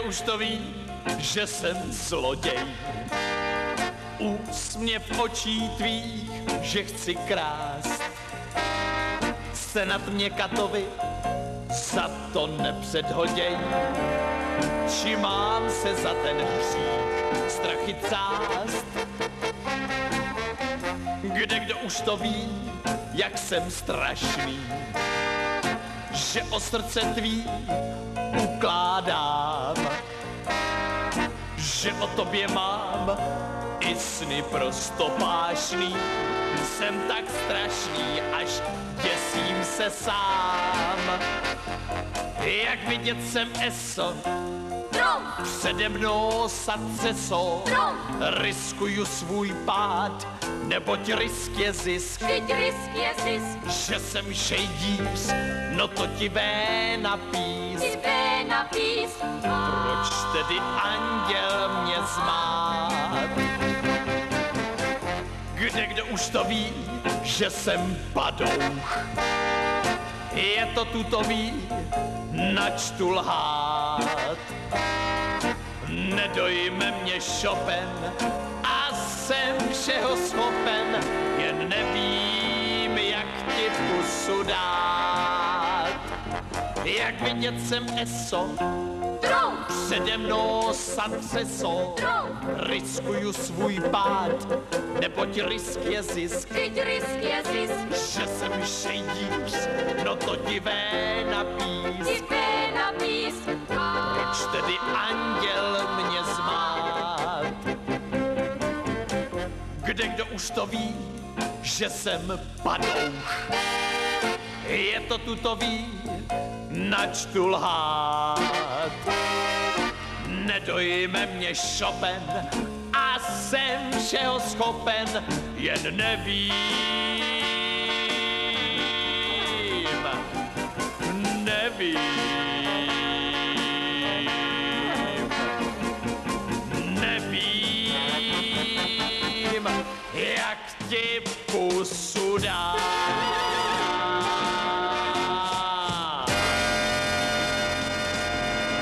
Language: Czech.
už to ví, že jsem zloděj. Úsměv očí tvých, že chci krást. Senat mě katovi za to nepředhoděj. Či mám se za ten hřích strachy cást? Kde kdo už to ví, jak jsem strašný, že o srdce tvý ukládám, že o tobě mám i sny prostopášný. Jsem tak strašný, až děsím se sám. Jak vidět jsem eso, Trump, přede mnou sadceso, Trump, riskuju svůj pád, neboť risk je zisk. vždyť risk je zisk, Že jsem šejdíř, no to ti vé napís. ty vé napís. Proč tedy anděl mě zmát? Kde kdo už to ví, že jsem padouch? Je to tutový, načtu lhát. Nedojme mě šopen a jsem všeho schopen, jen nevím, jak ti pusu dát. Jak vidět jsem eso, Přede mnou sadceso, Trump, riskuju svůj pád, neboť risk je zisk, vždyť risk je zisk, že jsem šejdíř, no to divé napís. vé napís. Proč tedy anděl mě zmát? Kde kdo už to ví, že jsem padouch? Je to tutový, načtu lhát. Nedojme mě šopen a jsem všeho schopen, jen nevím. Nevím. Nevím, jak ti pusu dát.